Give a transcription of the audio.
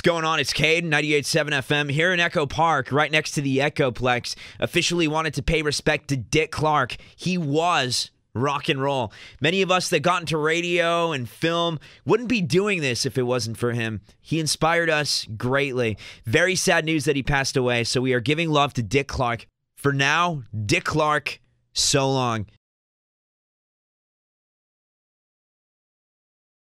What's going on? It's Kade, 98.7 FM here in Echo Park, right next to the Echoplex. Officially wanted to pay respect to Dick Clark. He was rock and roll. Many of us that got into radio and film wouldn't be doing this if it wasn't for him. He inspired us greatly. Very sad news that he passed away, so we are giving love to Dick Clark. For now, Dick Clark, so long.